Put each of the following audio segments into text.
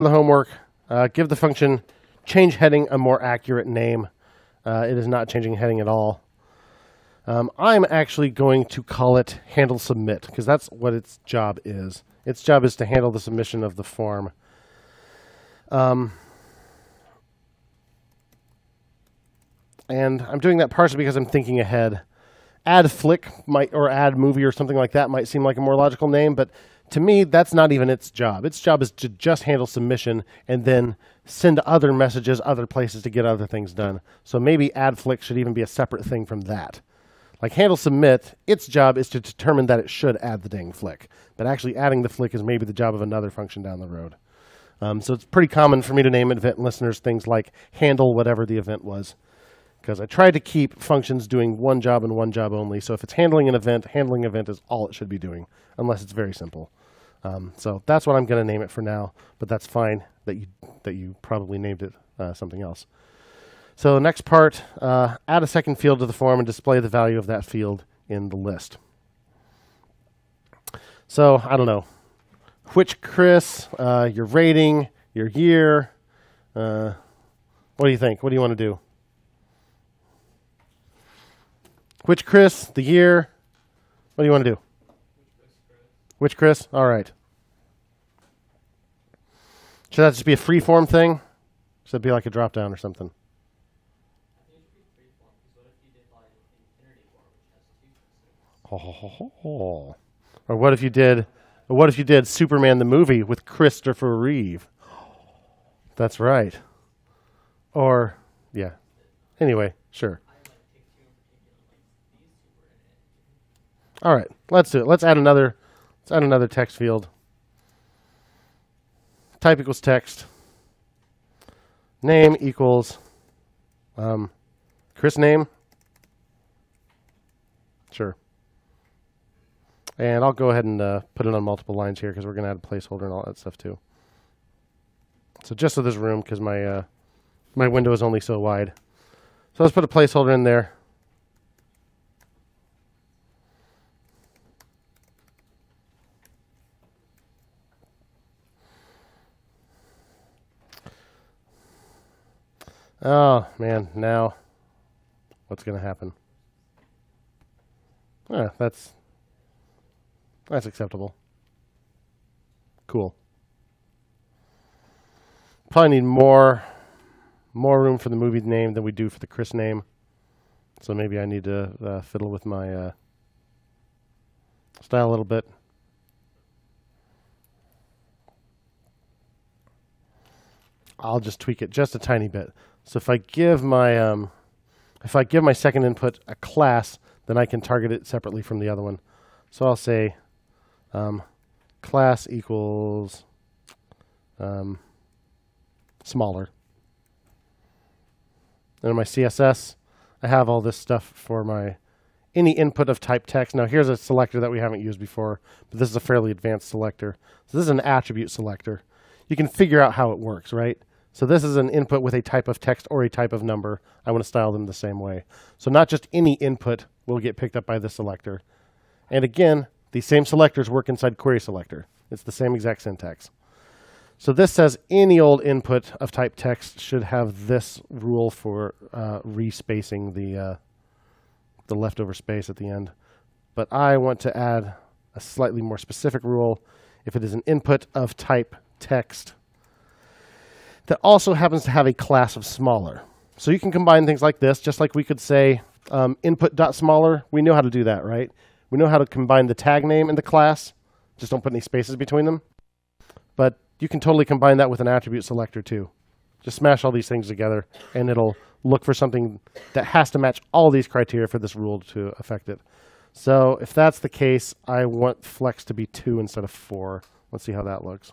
the homework, uh, give the function change heading a more accurate name. Uh, it is not changing heading at all. Um, I'm actually going to call it handle submit because that's what its job is. Its job is to handle the submission of the form. Um, and I'm doing that partially because I'm thinking ahead. Add flick might or add movie or something like that might seem like a more logical name, but to me, that's not even its job. Its job is to just handle submission and then send other messages other places to get other things done. So maybe add flick should even be a separate thing from that. Like handle submit, its job is to determine that it should add the dang flick. But actually adding the flick is maybe the job of another function down the road. Um, so it's pretty common for me to name event listeners things like handle whatever the event was. Because I try to keep functions doing one job and one job only. So if it's handling an event, handling event is all it should be doing, unless it's very simple. Um, so that's what I'm going to name it for now, but that's fine that you that you probably named it uh, something else. So the next part, uh, add a second field to the form and display the value of that field in the list. So I don't know, which Chris, uh, your rating, your year. Uh, what do you think? What do you want to do? Which Chris, the year. What do you want to do? Which Chris? All right. Should that just be a free form thing? Should it be like a drop down or something? Oh, or what if you did? Or what if you did Superman the movie with Christopher Reeve? That's right. Or yeah. Anyway, sure. All right, let's do it. Let's add another. Let's add another text field. Type equals text. Name equals um, Chris name. Sure. And I'll go ahead and uh, put it on multiple lines here because we're going to add a placeholder and all that stuff too. So just so there's room because my uh, my window is only so wide. So let's put a placeholder in there. Oh man, now what's going to happen? Ah, that's that's acceptable. Cool. Probably need more more room for the movie name than we do for the Chris name. So maybe I need to uh, fiddle with my uh, style a little bit. I'll just tweak it just a tiny bit. So if I give my um, if I give my second input a class, then I can target it separately from the other one. So I'll say um, class equals um, smaller. And in my CSS, I have all this stuff for my any input of type text. Now here's a selector that we haven't used before, but this is a fairly advanced selector. So this is an attribute selector. You can figure out how it works, right? So this is an input with a type of text or a type of number. I want to style them the same way. So not just any input will get picked up by the selector. And again, these same selectors work inside query selector. It's the same exact syntax. So this says any old input of type text should have this rule for uh, respacing the uh, the leftover space at the end. But I want to add a slightly more specific rule. If it is an input of type text, that also happens to have a class of smaller. So you can combine things like this, just like we could say um, input.smaller. We know how to do that, right? We know how to combine the tag name and the class. Just don't put any spaces between them. But you can totally combine that with an attribute selector too. Just smash all these things together, and it'll look for something that has to match all these criteria for this rule to affect it. So if that's the case, I want flex to be 2 instead of 4. Let's see how that looks.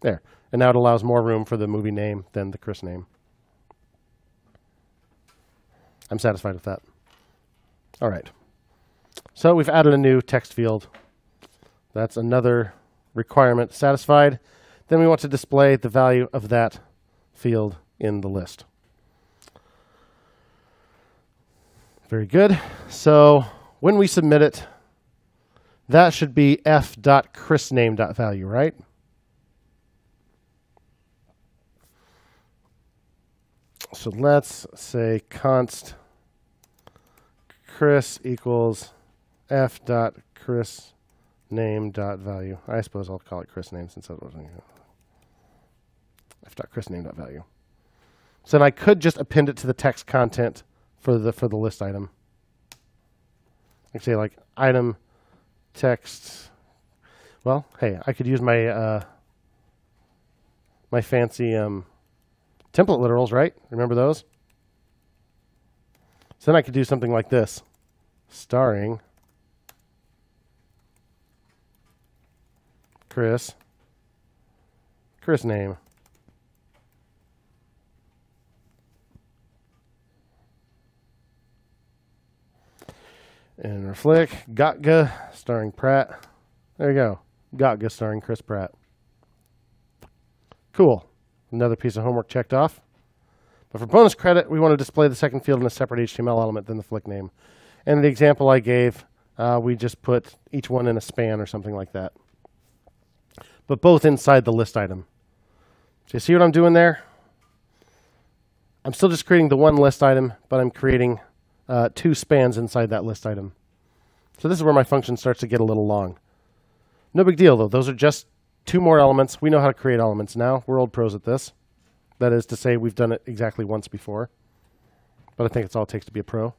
There. And now it allows more room for the movie name than the Chris name. I'm satisfied with that. All right. So we've added a new text field. That's another requirement satisfied. Then we want to display the value of that field in the list. Very good. So when we submit it, that should be f.chrisname.value, right? So let's say const Chris equals f dot Chris name dot value. I suppose I'll call it Chris name since that wasn't f dot Chris name dot value. So then I could just append it to the text content for the for the list item. I could say like item text. Well, hey, I could use my uh, my fancy um, template literals, right? Remember those? So then I could do something like this, starring Chris, Chris name. And Reflick, Gotga, starring Pratt. There you go. Gotga, starring Chris Pratt. Cool. Another piece of homework checked off. But for bonus credit, we want to display the second field in a separate HTML element than the flick name. And the example I gave, uh, we just put each one in a span or something like that. But both inside the list item. So you see what I'm doing there? I'm still just creating the one list item, but I'm creating uh, two spans inside that list item. So this is where my function starts to get a little long. No big deal, though. Those are just two more elements. We know how to create elements now. We're old pros at this. That is to say, we've done it exactly once before. But I think it's all it takes to be a pro.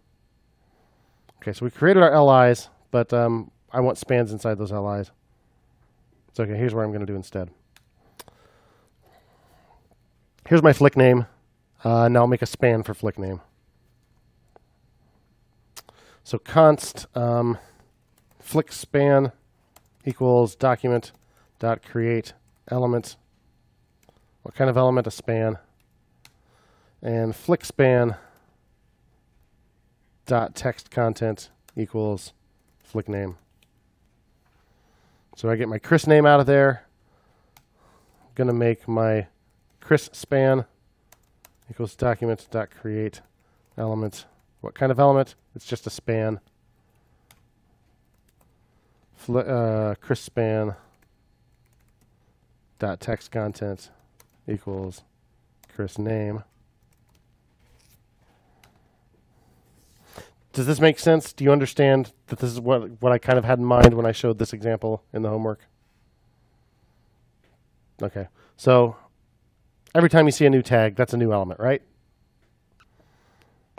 Okay, so we created our LIs, but um, I want spans inside those LIs. So okay, here's what I'm going to do instead. Here's my flick name. Uh, now I'll make a span for flick name. So const um, flick span equals document dot create element. What kind of element? A span. And flick span dot text content equals flick name. So I get my Chris name out of there. I'm gonna make my Chris span equals document dot create element what kind of element? It's just a span. Fl uh, Chris span dot text content equals Chris name. Does this make sense? Do you understand that this is what, what I kind of had in mind when I showed this example in the homework? Okay. So every time you see a new tag, that's a new element, right?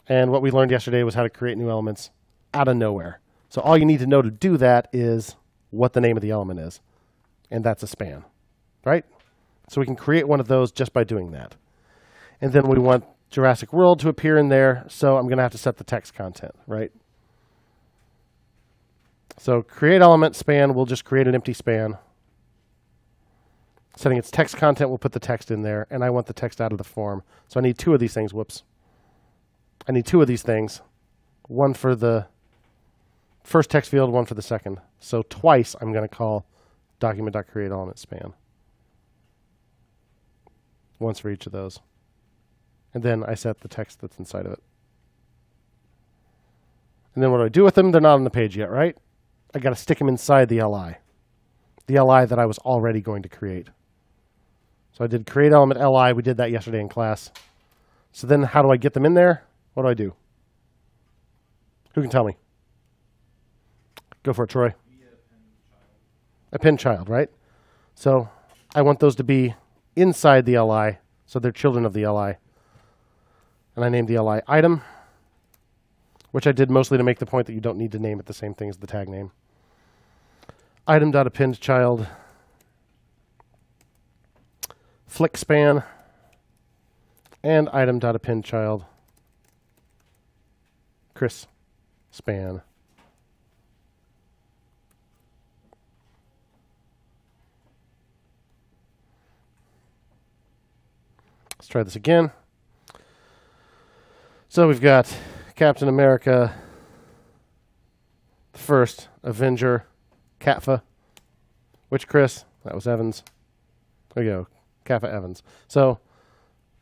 And what we learned yesterday was how to create new elements out of nowhere. So all you need to know to do that is what the name of the element is. And that's a span, right? So we can create one of those just by doing that. And then we want Jurassic World to appear in there. So I'm going to have to set the text content, right? So create element span, we'll just create an empty span. Setting its text content, we'll put the text in there. And I want the text out of the form. So I need two of these things. Whoops. I need two of these things, one for the first text field, one for the second. So twice I'm going to call document.create element span. Once for each of those. And then I set the text that's inside of it. And then what do I do with them? They're not on the page yet, right? I got to stick them inside the LI. The LI that I was already going to create. So I did create element LI. We did that yesterday in class. So then how do I get them in there? What do I do? Who can tell me? Go for it, Troy. Append child, right? So I want those to be inside the LI, so they're children of the LI. And I named the LI item, which I did mostly to make the point that you don't need to name it the same thing as the tag name. Item.append child flick span and item.append child Chris span. Let's try this again. So we've got Captain America, the first Avenger, Katfa. Which Chris? That was Evans. There you go, Katfa Evans. So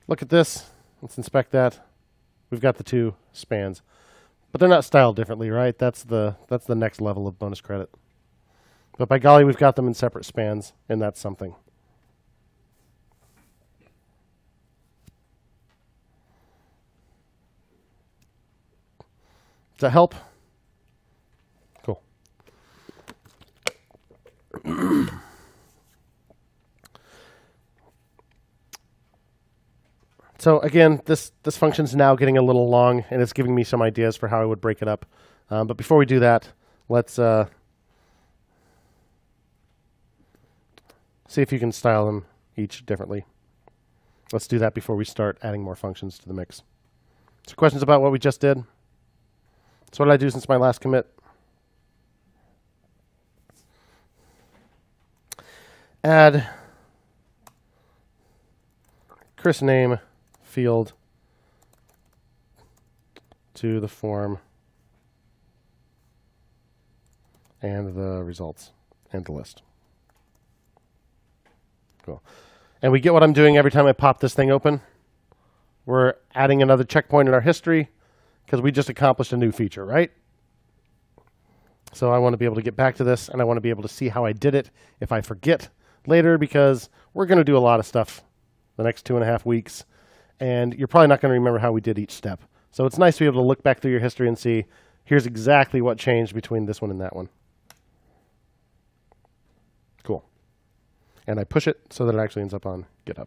look at this. Let's inspect that. We've got the two spans. But they're not styled differently, right? That's the that's the next level of bonus credit. But by golly, we've got them in separate spans, and that's something. Does that help? Cool. so again, this this function's now getting a little long, and it's giving me some ideas for how I would break it up. Um, but before we do that, let's uh, see if you can style them each differently. Let's do that before we start adding more functions to the mix. So questions about what we just did? So what did I do since my last commit? Add Chris name field to the form and the results and the list. Cool. And we get what I'm doing every time I pop this thing open. We're adding another checkpoint in our history because we just accomplished a new feature, right? So I want to be able to get back to this and I want to be able to see how I did it if I forget later because we're going to do a lot of stuff the next two and a half weeks and you're probably not going to remember how we did each step. So it's nice to be able to look back through your history and see here's exactly what changed between this one and that one. Cool. And I push it so that it actually ends up on GitHub.